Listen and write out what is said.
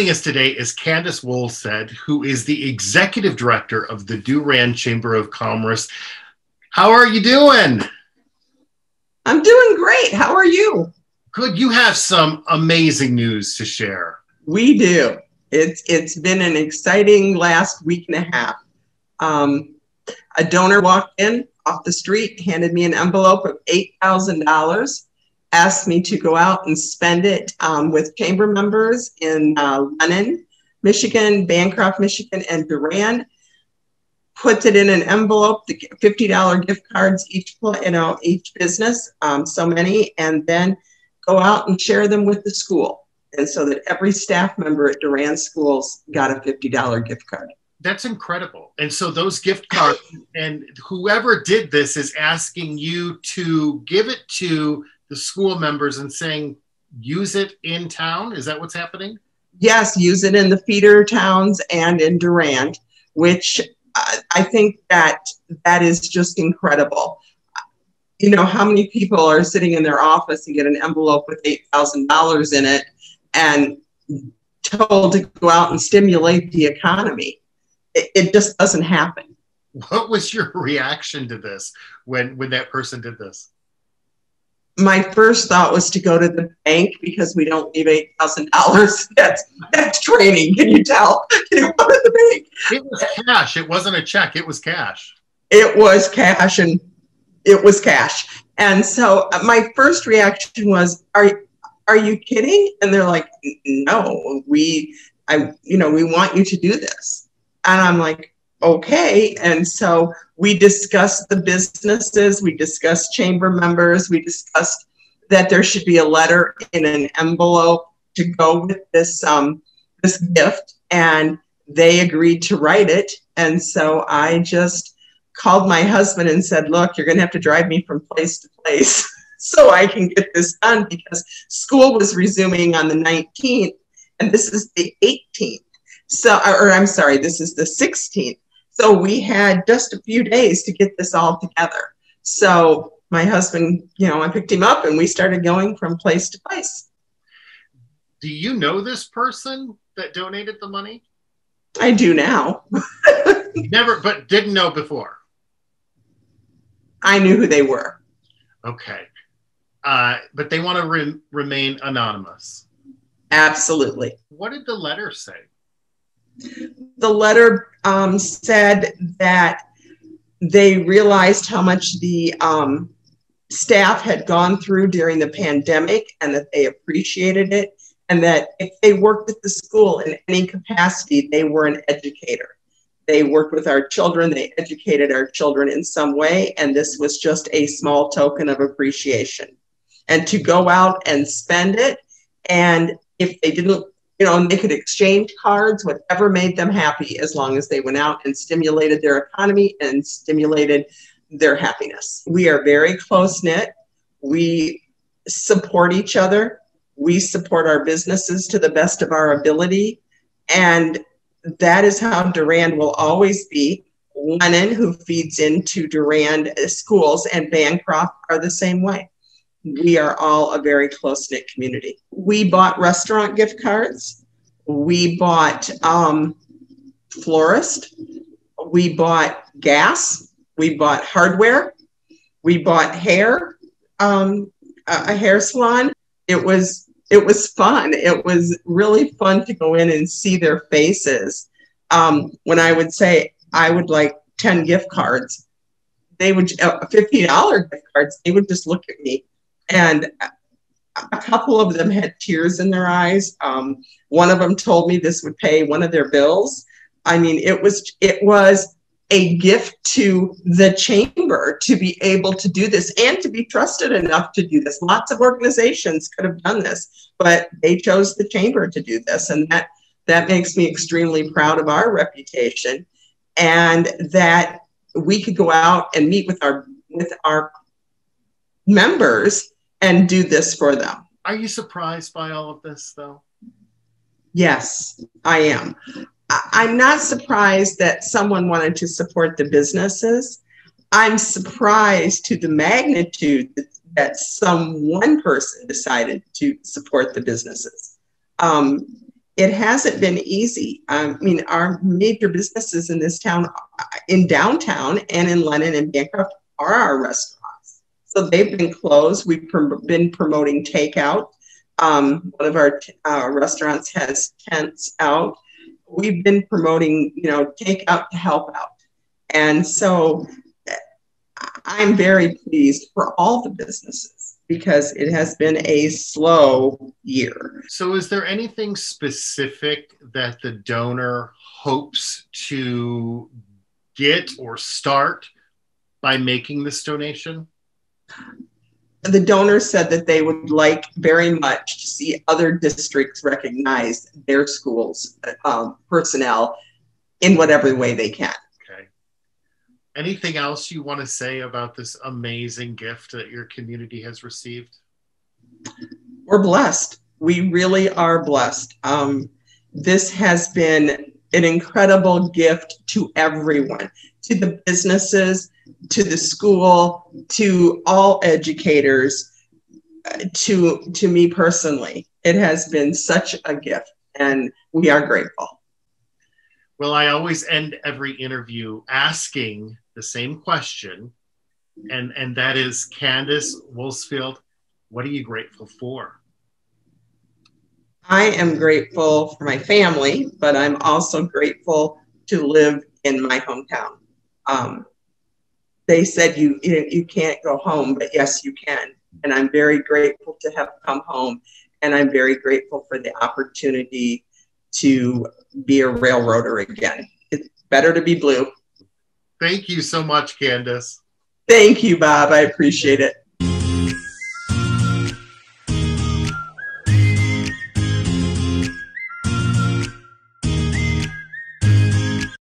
Joining us today is Candace Wohlstead, who is the executive director of the Durand Chamber of Commerce. How are you doing? I'm doing great. How are you? Good. You have some amazing news to share. We do. It's it's been an exciting last week and a half. Um, a donor walked in off the street, handed me an envelope of eight thousand dollars asked me to go out and spend it um, with chamber members in uh, Lennon, Michigan, Bancroft, Michigan, and Durand. Put it in an envelope, the $50 gift cards each, you know, each business, um, so many, and then go out and share them with the school. And so that every staff member at Durand schools got a $50 gift card. That's incredible. And so those gift cards, and whoever did this is asking you to give it to the school members and saying, use it in town? Is that what's happening? Yes, use it in the feeder towns and in Durand, which uh, I think that that is just incredible. You know, how many people are sitting in their office and get an envelope with $8,000 in it and told to go out and stimulate the economy? It, it just doesn't happen. What was your reaction to this when, when that person did this? My first thought was to go to the bank because we don't leave eight thousand dollars. That's that's training. Can you tell? Can you go to the bank? It was cash. It wasn't a check. It was cash. It was cash, and it was cash. And so uh, my first reaction was, "Are are you kidding?" And they're like, "No, we, I, you know, we want you to do this." And I'm like, "Okay." And so we discussed the businesses, we discussed chamber members, we discussed that there should be a letter in an envelope to go with this um, this gift, and they agreed to write it. And so I just called my husband and said, "Look, you're going to have to drive me from place to place." so I can get this done because school was resuming on the 19th and this is the 18th. So, or I'm sorry, this is the 16th. So we had just a few days to get this all together. So my husband, you know, I picked him up and we started going from place to place. Do you know this person that donated the money? I do now. Never, but didn't know before. I knew who they were. Okay. Uh, but they want to re- remain anonymous. Absolutely. What did the letter say? The letter um, said that they realized how much the um, staff had gone through during the pandemic and that they appreciated it, and that if they worked at the school in any capacity, they were an educator. They worked with our children, they educated our children in some way, and this was just a small token of appreciation. And to go out and spend it, and if they didn't you know, and they could exchange cards, whatever made them happy, as long as they went out and stimulated their economy and stimulated their happiness. We are very close knit. We support each other. We support our businesses to the best of our ability. And that is how Durand will always be. Lennon, who feeds into Durand schools, and Bancroft are the same way we are all a very close knit community. We bought restaurant gift cards. We bought um, florist. We bought gas. We bought hardware. We bought hair, um, a, a hair salon. It was it was fun. It was really fun to go in and see their faces. Um, when I would say I would like ten gift cards, they would uh, fifty dollar gift cards. They would just look at me and a couple of them had tears in their eyes. Um, one of them told me this would pay one of their bills. I mean, it was it was a gift to the chamber to be able to do this and to be trusted enough to do this. Lots of organizations could have done this, but they chose the chamber to do this, and that that makes me extremely proud of our reputation, and that we could go out and meet with our with our members and do this for them. Are you surprised by all of this, though? Yes, I am. I'm not surprised that someone wanted to support the businesses. I'm surprised to the magnitude that some one person decided to support the businesses. Um, it hasn't been easy. I mean, our major businesses in this town, in downtown and in Lennon and Bancroft, are our restaurants. So they've been closed. We've been promoting takeout. Um, one of our uh, restaurants has tents out. We've been promoting, you know, takeout to help out. And so I'm very pleased for all the businesses because it has been a slow year. So, is there anything specific that the donor hopes to get or start by making this donation? The donor said that they would like very much to see other districts recognize their schools' um, personnel in whatever way they can. Okay. Anything else you want to say about this amazing gift that your community has received? We're blessed. We really are blessed. Um, this has been an incredible gift to everyone, to the businesses, to the school, to all educators, to to me personally. It has been such a gift, and we are grateful. Well, I always end every interview asking the same question, and and that is Candace Woolsfield, what are you grateful for? I am grateful for my family, but I'm also grateful to live in my hometown. Um, they said you you can't go home, but yes, you can, and I'm very grateful to have come home, and I'm very grateful for the opportunity to be a railroader again. It's better to be blue. Thank you so much, Candace. Thank you, Bob. I appreciate it.